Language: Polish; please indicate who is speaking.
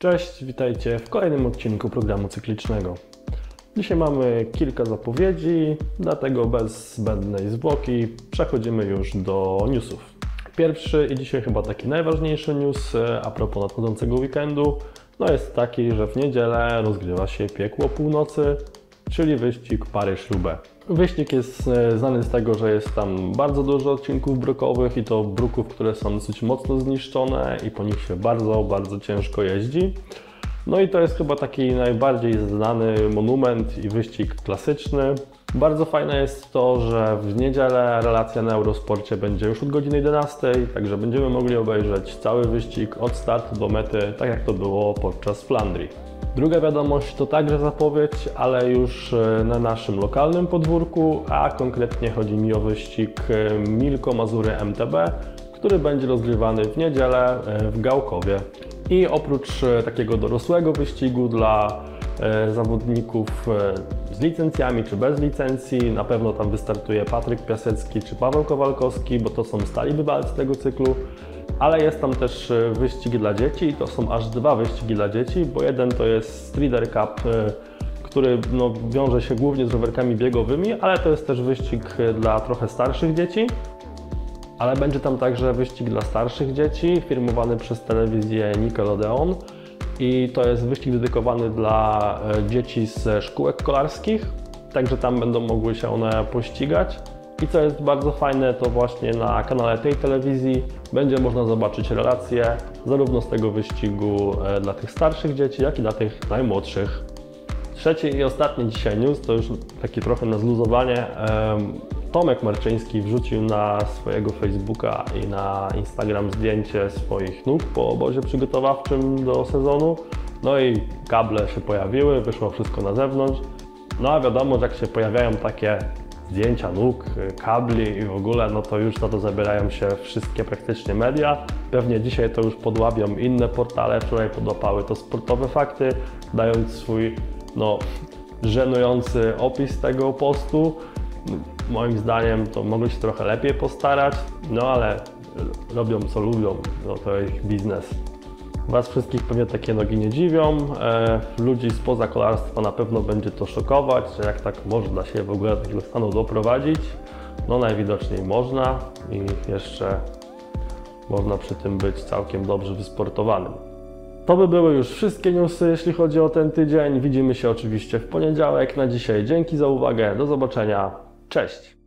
Speaker 1: Cześć, witajcie w kolejnym odcinku programu cyklicznego. Dzisiaj mamy kilka zapowiedzi, dlatego bez zbędnej zwłoki przechodzimy już do newsów. Pierwszy i dzisiaj chyba taki najważniejszy news e, a propos nadchodzącego weekendu, no jest taki, że w niedzielę rozgrywa się piekło północy, czyli wyścig Paryż-Roubaix. Wyścig jest e, znany z tego, że jest tam bardzo dużo odcinków brukowych i to bruków, które są dosyć mocno zniszczone i po nich się bardzo, bardzo ciężko jeździ. No i to jest chyba taki najbardziej znany monument i wyścig klasyczny. Bardzo fajne jest to, że w niedzielę relacja na Eurosporcie będzie już od godziny 11, także będziemy mogli obejrzeć cały wyścig od startu do mety, tak jak to było podczas Flandrii. Druga wiadomość to także zapowiedź, ale już e, na naszym lokalnym podwórku, a konkretnie chodzi mi o wyścig e, Milko Mazury MTB, który będzie rozgrywany w niedzielę e, w Gałkowie. I oprócz takiego dorosłego wyścigu dla zawodników z licencjami czy bez licencji, na pewno tam wystartuje Patryk Piasecki czy Paweł Kowalkowski, bo to są stali bywalcy tego cyklu ale jest tam też e, wyścig dla dzieci to są aż dwa wyścigi dla dzieci, bo jeden to jest Streeter Cup, e, który no, wiąże się głównie z rowerkami biegowymi, ale to jest też wyścig e, dla trochę starszych dzieci. Ale będzie tam także wyścig dla starszych dzieci, firmowany przez telewizję Nickelodeon. I to jest wyścig dedykowany dla dzieci ze szkółek kolarskich, także tam będą mogły się one pościgać. I co jest bardzo fajne, to właśnie na kanale tej telewizji będzie można zobaczyć relacje zarówno z tego wyścigu e, dla tych starszych dzieci, jak i dla tych najmłodszych. Trzeci i ostatni dzisiaj news to już taki trochę na zluzowanie. Tomek Marczyński wrzucił na swojego Facebooka i na Instagram zdjęcie swoich nóg po obozie przygotowawczym do sezonu. No i kable się pojawiły, wyszło wszystko na zewnątrz. No a wiadomo, że jak się pojawiają takie zdjęcia nóg, kabli i w ogóle, no to już na to zabierają się wszystkie praktycznie media. Pewnie dzisiaj to już podłabią inne portale, wczoraj podłapały to sportowe fakty, dając swój no, żenujący opis tego postu. Moim zdaniem to mogli się trochę lepiej postarać, no ale robią co lubią, no to ich biznes. Was wszystkich pewnie takie nogi nie dziwią. E, ludzi spoza kolarstwa na pewno będzie to szokować, że jak tak można się w ogóle do takiego stanu doprowadzić. No najwidoczniej można i jeszcze można przy tym być całkiem dobrze wysportowanym. To by były już wszystkie newsy, jeśli chodzi o ten tydzień. Widzimy się oczywiście w poniedziałek. Na dzisiaj dzięki za uwagę. Do zobaczenia. Cześć!